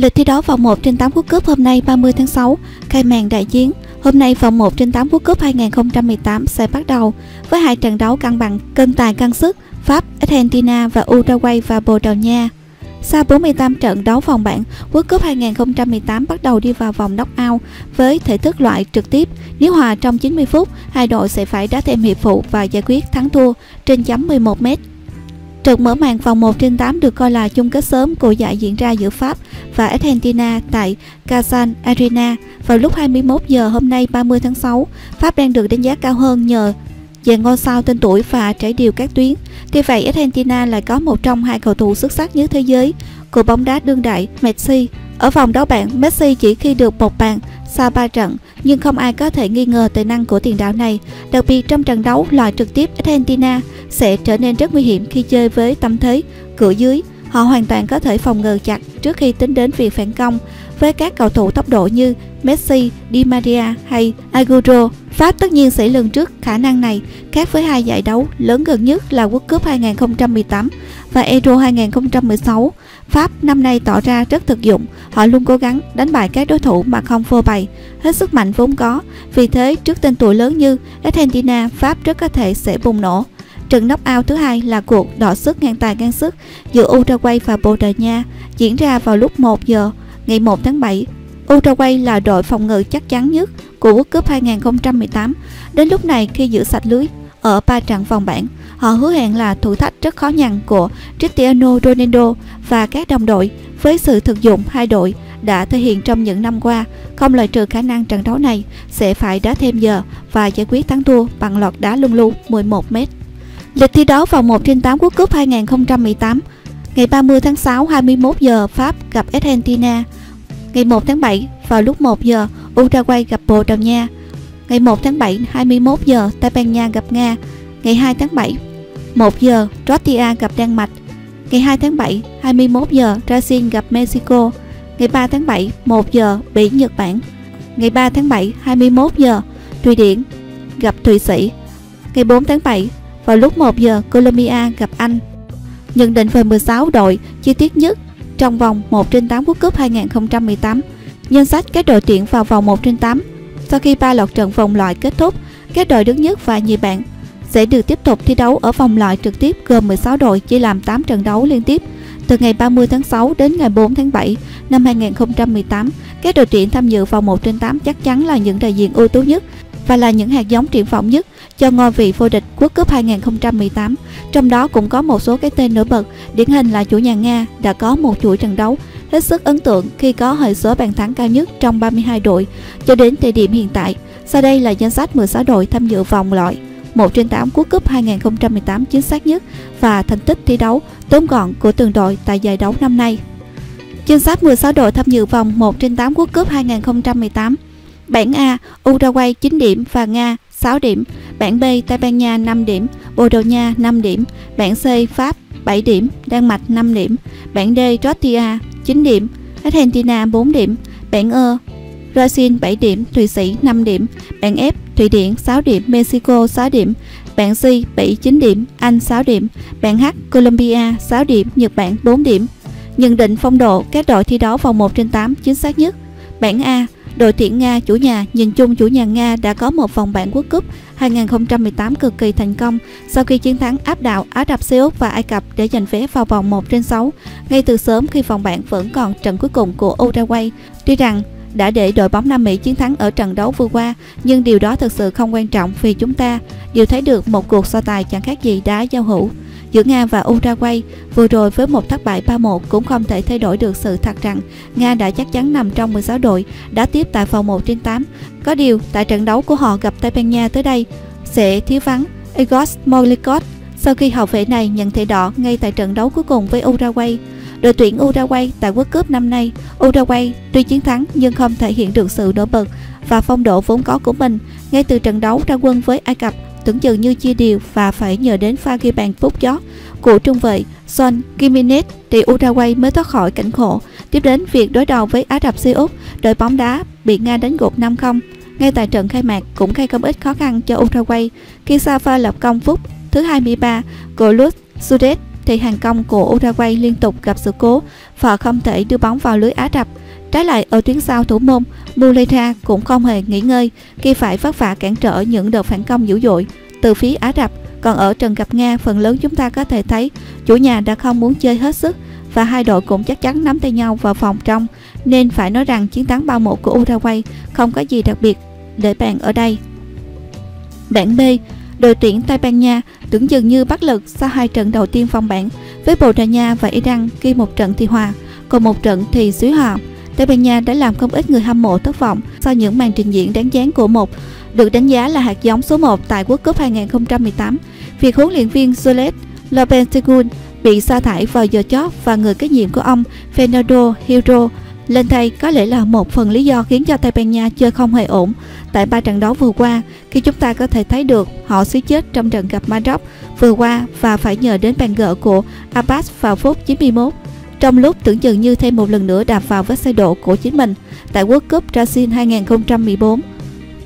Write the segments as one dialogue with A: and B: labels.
A: Lịch thi đấu vòng 1 trên 8 World Cup hôm nay 30 tháng 6, khai màn đại chiến. Hôm nay vòng 1 trên 8 World Cup 2018 sẽ bắt đầu với hai trận đấu cân bằng cân tài cân sức Pháp, Argentina và Uruguay và Bồ Đào Nha. Sau 48 trận đấu vòng bảng, World Cup 2018 bắt đầu đi vào vòng knock-out với thể thức loại trực tiếp. Nếu hòa trong 90 phút, hai đội sẽ phải đá thêm hiệp phụ và giải quyết thắng thua trên chấm 11 m. Trận mở màn vòng 1 trên 8 được coi là chung kết sớm của giải diễn ra giữa Pháp và Argentina tại Kazan Arena vào lúc 21 giờ hôm nay 30 tháng 6. Pháp đang được đánh giá cao hơn nhờ dàn ngôi sao tên tuổi và trải đều các tuyến. Tuy vậy, Argentina lại có một trong hai cầu thủ xuất sắc nhất thế giới của bóng đá đương đại Messi. Ở vòng đấu bảng, Messi chỉ khi được một bàn sau 3 trận, nhưng không ai có thể nghi ngờ tài năng của tiền đạo này. Đặc biệt trong trận đấu loại trực tiếp, Argentina sẽ trở nên rất nguy hiểm khi chơi với tâm thế cửa dưới. Họ hoàn toàn có thể phòng ngừa chặt trước khi tính đến việc phản công với các cầu thủ tốc độ như Messi, Di Maria hay Agüero. Pháp tất nhiên sẽ lường trước khả năng này, khác với hai giải đấu lớn gần nhất là World Cup 2018 và Euro 2016. Pháp năm nay tỏ ra rất thực dụng, họ luôn cố gắng đánh bại các đối thủ mà không phô bày, hết sức mạnh vốn có. Vì thế, trước tên tuổi lớn như Argentina, Pháp rất có thể sẽ bùng nổ. Trận knock-out thứ hai là cuộc đọ sức ngang tài ngang sức giữa Uruguay và Bồ Đào Nha diễn ra vào lúc 1 giờ ngày 1 tháng 7. Uruguay là đội phòng ngự chắc chắn nhất của World Cup 2018. Đến lúc này khi giữ sạch lưới ở ba trận vòng bảng, họ hứa hẹn là thử thách rất khó nhằn của Cristiano Ronaldo và các đồng đội với sự thực dụng hai đội đã thể hiện trong những năm qua, không loại trừ khả năng trận đấu này sẽ phải đá thêm giờ và giải quyết thắng thua bằng loạt đá luân lưu 11 m. Lịch thi đấu vòng 1 trên 8 World Cup 2018 Ngày 30 tháng 6 21 giờ Pháp gặp Argentina. Ngày 1 tháng 7 vào lúc 1 giờ Uruguay gặp Bồ Đào Nha. Ngày 1 tháng 7 21 giờ, Tây Ban Nha gặp Nga. Ngày 2 tháng 7 1 giờ, Croatia gặp Đan Mạch. Ngày 2 tháng 7 21 giờ, Brazil gặp Mexico. Ngày 3 tháng 7 1 giờ, Bỉ, Nhật Bản. Ngày 3 tháng 7 21 giờ, Thụy Điển gặp Thụy Sĩ. Ngày 4 tháng 7 vào lúc 1 giờ, Colombia gặp Anh. Nhận định về 16 đội chi tiết nhất trong vòng 1 trên 8 World Cup 2018. Danh sách các đội tuyển vào vòng 1 trên 8. Sau khi ba loạt trận vòng loại kết thúc, các đội đứng nhất và nhì bảng sẽ được tiếp tục thi đấu ở vòng loại trực tiếp gồm 16 đội chia làm 8 trận đấu liên tiếp. Từ ngày 30 tháng 6 đến ngày 4 tháng 7 năm 2018, các đội tuyển tham dự vòng 1 trên 8 chắc chắn là những đại diện ưu tú nhất và là những hạt giống triển vọng nhất cho ngôi vị vô địch World Cup 2018. Trong đó cũng có một số cái tên nổi bật, điển hình là chủ nhà Nga đã có một chuỗi trận đấu hết sức ấn tượng khi có hệ số bàn thắng cao nhất trong 32 đội cho đến thời điểm hiện tại. Sau đây là danh sách 16 đội tham dự vòng loại 1 trên 8 World Cup 2018 chính xác nhất và thành tích thi đấu tóm gọn của từng đội tại giải đấu năm nay. Danh sách 16 đội tham dự vòng 1 trên 8 World Cup 2018 Bảng A, Uruguay 9 điểm và Nga 6 điểm. Bảng B, Tây Ban Nha 5 điểm, Bồ Đào Nha 5 điểm. Bảng C, Pháp 7 điểm, Đan Mạch 5 điểm. Bảng D, Croatia 9 điểm, Argentina 4 điểm. Bảng E, Brazil 7 điểm, Thụy Sĩ 5 điểm. Bảng F, Thụy Điển 6 điểm, Mexico 6 điểm. Bảng C, 7 9 điểm, Anh 6 điểm. Bảng H, Colombia 6 điểm, Nhật Bản 4 điểm. Nhận định phong độ các đội thi đấu vòng 1 trên 8 chính xác nhất. Bảng A, Đội tuyển Nga chủ nhà nhìn chung chủ nhà Nga đã có một vòng bảng World Cup 2018 cực kỳ thành công sau khi chiến thắng áp đảo Ả Rập Xê Út và Ai Cập để giành vé vào vòng 1 trên 6 ngay từ sớm khi vòng bảng vẫn còn trận cuối cùng của Uruguay. Tuy rằng đã để đội bóng Nam Mỹ chiến thắng ở trận đấu vừa qua, nhưng điều đó thực sự không quan trọng vì chúng ta đều thấy được một cuộc so tài chẳng khác gì đá giao hữu giữa Nga và Uruguay. Vừa rồi với một thất bại 3-1 cũng không thể thay đổi được sự thật rằng Nga đã chắc chắn nằm trong 16 đội đã tiếp tại vòng 1 trên 8. Có điều, tại trận đấu của họ gặp Tây Ban Nha tới đây sẽ thiếu vắng Egos Molikot sau khi hậu vệ này nhận thẻ đỏ ngay tại trận đấu cuối cùng với Uruguay. Đội tuyển Uruguay tại World Cup năm nay, Uruguay tuy chiến thắng nhưng không thể hiện được sự nổi bật và phong độ vốn có của mình ngay từ trận đấu ra quân với Ai Cập tưởng chừng như chia đều và phải nhờ đến pha ghi bàn phút chót của trung vệ Son Gimenez thì Uruguay mới thoát khỏi cảnh khổ. Tiếp đến việc đối đầu với Ả Rập Xê Út, đội bóng đá bị Nga đánh gục 5-0. Ngay tại trận khai mạc cũng gây không ít khó khăn cho Uruguay khi sau pha lập công phút thứ 23 của Luz Sudet thì hàng công của Uruguay liên tục gặp sự cố và không thể đưa bóng vào lưới Á Rập. Trái lại ở tuyến sau thủ môn, Mulera cũng không hề nghỉ ngơi khi phải vất vả cản trở những đợt phản công dữ dội từ phía Ả Rập. Còn ở trận gặp Nga, phần lớn chúng ta có thể thấy chủ nhà đã không muốn chơi hết sức và hai đội cũng chắc chắn nắm tay nhau vào phòng trong nên phải nói rằng chiến thắng 3-1 của Uruguay không có gì đặc biệt để bàn ở đây. Bảng B, đội tuyển Tây Ban Nha tưởng dường như bất lực sau hai trận đầu tiên phong bảng với Bồ Đào Nha và Iran ghi một trận thì hòa, còn một trận thì xúy hòa. Tây Ban Nha đã làm không ít người hâm mộ thất vọng sau những màn trình diễn đáng chán của một, được đánh giá là hạt giống số 1 tại World Cup 2018. Việc huấn luyện viên Solet Lopetegui bị sa thải vào giờ chót và người kế nhiệm của ông Fernando Hierro lên thay có lẽ là một phần lý do khiến cho Tây Ban Nha chơi không hề ổn tại ba trận đấu vừa qua, khi chúng ta có thể thấy được, họ suýt chết trong trận gặp Maroc vừa qua và phải nhờ đến bàn gỡ của Abbas vào phút 91 trong lúc tưởng chừng như thêm một lần nữa đạp vào vết xe độ của chính mình tại World Cup Brazil 2014.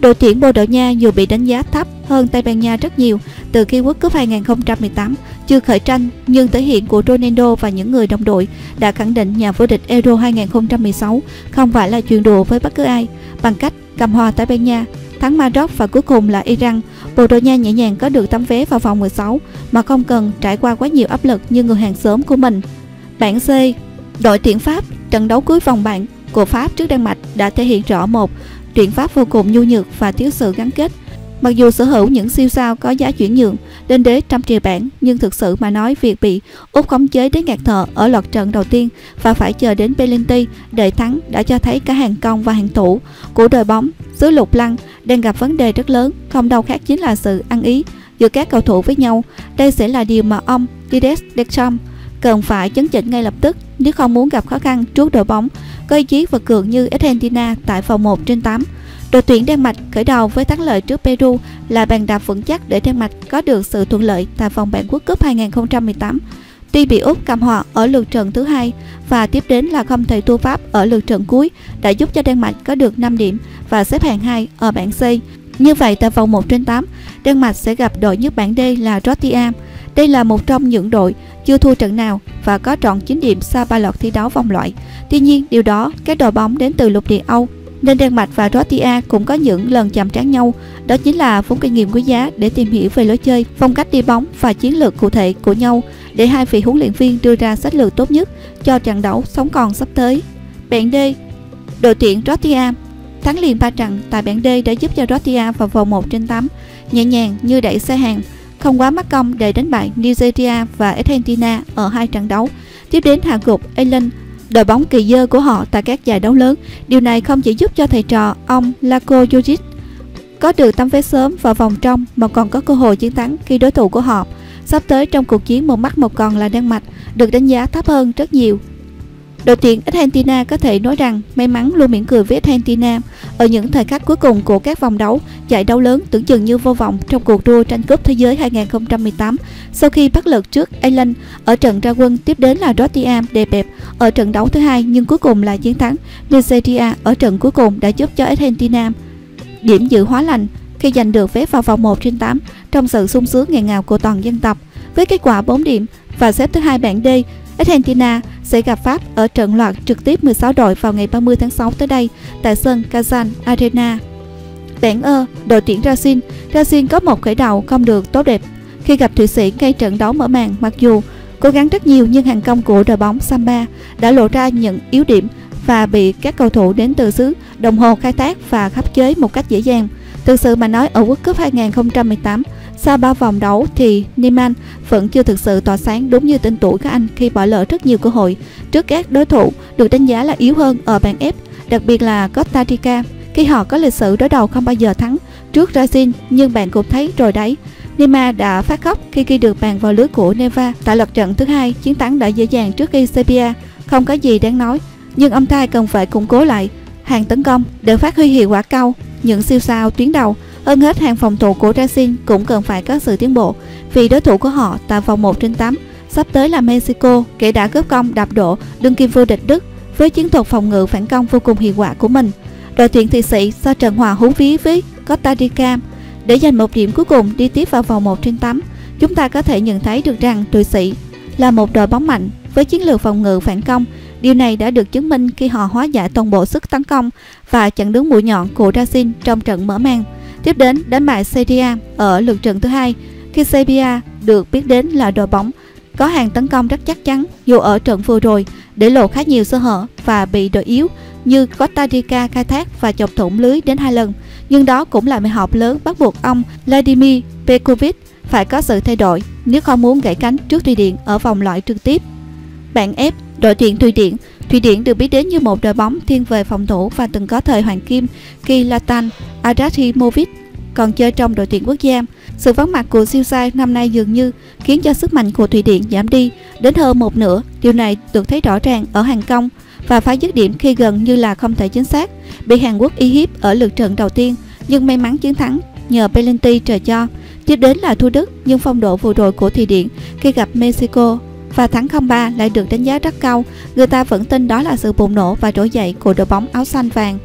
A: Đội tuyển Bồ Đào Nha dù bị đánh giá thấp hơn Tây Ban Nha rất nhiều từ khi World Cup 2018 chưa khởi tranh nhưng thể hiện của Ronaldo và những người đồng đội đã khẳng định nhà vô địch Euro 2016 không phải là chuyện đùa với bất cứ ai bằng cách cầm hòa Tây Ban Nha, thắng Maroc và cuối cùng là Iran. Bồ Đào Nha nhẹ nhàng có được tấm vé vào vòng 16 mà không cần trải qua quá nhiều áp lực như người hàng xóm của mình. Bảng C, đội tuyển Pháp, trận đấu cuối vòng bảng của Pháp trước Đan Mạch đã thể hiện rõ một tuyển Pháp vô cùng nhu nhược và thiếu sự gắn kết. Mặc dù sở hữu những siêu sao có giá chuyển nhượng lên đến trăm triệu bảng, nhưng thực sự mà nói việc bị Úc khống chế đến ngạt thở ở loạt trận đầu tiên và phải chờ đến penalty để thắng đã cho thấy cả hàng công và hàng thủ của đội bóng xứ lục lăng đang gặp vấn đề rất lớn, không đâu khác chính là sự ăn ý giữa các cầu thủ với nhau. Đây sẽ là điều mà ông Didier Deschamps cần phải chấn chỉnh ngay lập tức nếu không muốn gặp khó khăn trước đội bóng có ý chí vật cường như Argentina tại vòng 1 trên 8. Đội tuyển Đan Mạch khởi đầu với thắng lợi trước Peru là bàn đạp vững chắc để Đan Mạch có được sự thuận lợi tại vòng bảng Quốc Cup 2018. Tuy bị Úc cầm hòa ở lượt trận thứ hai và tiếp đến là không thể thua Pháp ở lượt trận cuối đã giúp cho Đan Mạch có được 5 điểm và xếp hạng 2 ở bảng C. Như vậy tại vòng 1 trên 8, Đan Mạch sẽ gặp đội nhất bảng D là Rotterdam. Đây là một trong những đội chưa thua trận nào và có trọn 9 điểm sau ba loạt thi đấu vòng loại. Tuy nhiên, điều đó các đội bóng đến từ lục địa Âu nên Đan Mạch và Croatia cũng có những lần chạm trán nhau. Đó chính là vốn kinh nghiệm quý giá để tìm hiểu về lối chơi, phong cách đi bóng và chiến lược cụ thể của nhau để hai vị huấn luyện viên đưa ra sách lược tốt nhất cho trận đấu sống còn sắp tới. Bảng D Đội tuyển Croatia thắng liền 3 trận tại bảng D đã giúp cho Croatia vào vòng 1 trên 8 nhẹ nhàng như đẩy xe hàng không quá mất công để đánh bại Nigeria và Argentina ở hai trận đấu. Tiếp đến hạ gục Ireland, đội bóng kỳ dơ của họ tại các giải đấu lớn. Điều này không chỉ giúp cho thầy trò ông Lako Jojic có được tấm vé sớm vào vòng trong mà còn có cơ hội chiến thắng khi đối thủ của họ sắp tới trong cuộc chiến một mắt một còn là Đan Mạch được đánh giá thấp hơn rất nhiều Đội tuyển Argentina có thể nói rằng may mắn luôn mỉm cười với Argentina. Ở những thời khắc cuối cùng của các vòng đấu, giải đấu lớn tưởng chừng như vô vọng trong cuộc đua tranh cúp thế giới 2018 sau khi bắt lượt trước Ireland ở trận ra quân tiếp đến là Rotterdam đẹp bẹp ở trận đấu thứ hai nhưng cuối cùng là chiến thắng. Nigeria ở trận cuối cùng đã giúp cho Argentina điểm dự hóa lành khi giành được vé vào vòng 1 trên 8 trong sự sung sướng nghẹn ngào của toàn dân tộc. Với kết quả 4 điểm và xếp thứ hai bảng D Argentina sẽ gặp Pháp ở trận loạt trực tiếp 16 đội vào ngày 30 tháng 6 tới đây tại sân Kazan Arena. Bảng ơ, đội tuyển Brazil, Brazil có một khởi đầu không được tốt đẹp khi gặp Thụy Sĩ ngay trận đấu mở màn mặc dù cố gắng rất nhiều nhưng hàng công của đội bóng Samba đã lộ ra những yếu điểm và bị các cầu thủ đến từ xứ đồng hồ khai thác và khắp chế một cách dễ dàng. Thực sự mà nói ở World Cup 2018, sau ba vòng đấu thì Niemann vẫn chưa thực sự tỏa sáng đúng như tên tuổi các anh khi bỏ lỡ rất nhiều cơ hội trước các đối thủ được đánh giá là yếu hơn ở bảng F, đặc biệt là Costa Rica khi họ có lịch sử đối đầu không bao giờ thắng trước Brazil nhưng bạn cũng thấy rồi đấy. Neymar đã phát khóc khi ghi được bàn vào lưới của Neva tại lượt trận thứ hai, chiến thắng đã dễ dàng trước khi Serbia, không có gì đáng nói. Nhưng ông ta cần phải củng cố lại hàng tấn công để phát huy hiệu quả cao. Những siêu sao tuyến đầu hơn hết, hàng phòng thủ của Brazil cũng cần phải có sự tiến bộ vì đối thủ của họ tại vòng 1 trên 8 sắp tới là Mexico kể đã cướp công đạp đổ, đương kim vô địch Đức với chiến thuật phòng ngự phản công vô cùng hiệu quả của mình. Đội tuyển Thụy Sĩ sau trận hòa hú ví với Costa Rica, để giành một điểm cuối cùng đi tiếp vào vòng 1 trên 8. Chúng ta có thể nhận thấy được rằng Thụy Sĩ là một đội bóng mạnh với chiến lược phòng ngự phản công. Điều này đã được chứng minh khi họ hóa giải toàn bộ sức tấn công và chặn đứng mũi nhọn của Brazil trong trận mở màn. Tiếp đến đánh bại Serbia ở lượt trận thứ hai khi Serbia được biết đến là đội bóng có hàng tấn công rất chắc chắn dù ở trận vừa rồi để lộ khá nhiều sơ hở và bị đội yếu như Costa Rica khai thác và chọc thủng lưới đến hai lần. Nhưng đó cũng là bài học lớn bắt buộc ông Vladimir Pekovic phải có sự thay đổi nếu không muốn gãy cánh trước Thụy Điển ở vòng loại trực tiếp. Bảng F, đội tuyển Thụy Điển Thụy Điển được biết đến như một đội bóng thiên về phòng thủ và từng có thời hoàng kim khi Latan Adrahimovic còn chơi trong đội tuyển quốc gia. Sự vắng mặt của siêu sai năm nay dường như khiến cho sức mạnh của Thụy Điển giảm đi đến hơn một nửa. Điều này được thấy rõ ràng ở hàng công và phá dứt điểm khi gần như là không thể chính xác, bị Hàn Quốc y hiếp ở lượt trận đầu tiên nhưng may mắn chiến thắng nhờ penalty trời cho. Tiếp đến là thua Đức nhưng phong độ vừa rồi của Thụy Điển khi gặp Mexico và thắng 0-3 lại được đánh giá rất cao. Người ta vẫn tin đó là sự bùng nổ và trỗi dậy của đội bóng áo xanh vàng.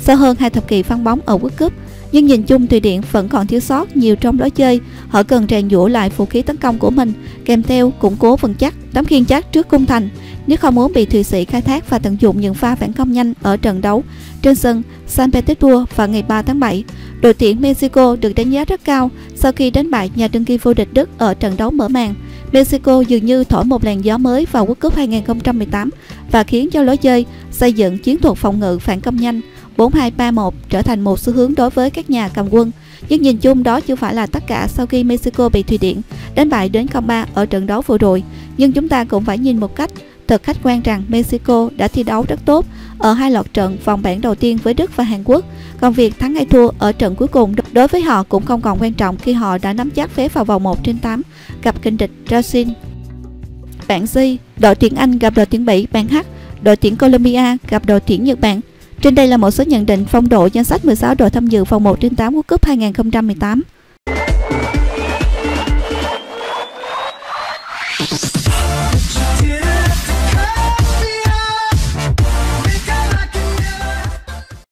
A: Sau hơn hai thập kỷ phân bóng ở World Cup, nhưng nhìn chung Thụy Điển vẫn còn thiếu sót nhiều trong lối chơi. Họ cần rèn giũa lại vũ khí tấn công của mình, kèm theo củng cố vững chắc, tấm khiên chắc trước cung thành. Nếu không muốn bị Thụy Sĩ khai thác và tận dụng những pha phản công nhanh ở trận đấu trên sân San Petersburg vào ngày 3 tháng 7, đội tuyển Mexico được đánh giá rất cao sau khi đánh bại nhà đương kim vô địch Đức ở trận đấu mở màn. Mexico dường như thổi một làn gió mới vào World Cup 2018 và khiến cho lối chơi, xây dựng chiến thuật phòng ngự phản công nhanh 4-2-3-1 trở thành một xu hướng đối với các nhà cầm quân. Nhưng nhìn chung đó chưa phải là tất cả sau khi Mexico bị Thụy Điển đánh bại đến 0-3 ở trận đấu vừa rồi. Nhưng chúng ta cũng phải nhìn một cách thật khách quan rằng Mexico đã thi đấu rất tốt ở hai loạt trận vòng bảng đầu tiên với Đức và Hàn Quốc. Còn việc thắng hay thua ở trận cuối cùng đối với họ cũng không còn quan trọng khi họ đã nắm chắc vé vào vòng 1 trên 8 gặp kình địch Brazil. Bảng C, đội tuyển Anh gặp đội tuyển Bỉ, bảng H, đội tuyển Colombia gặp đội tuyển Nhật Bản. Trên đây là một số nhận định phong độ danh sách 16 đội tham dự vòng 1 trên 8 World Cup 2018.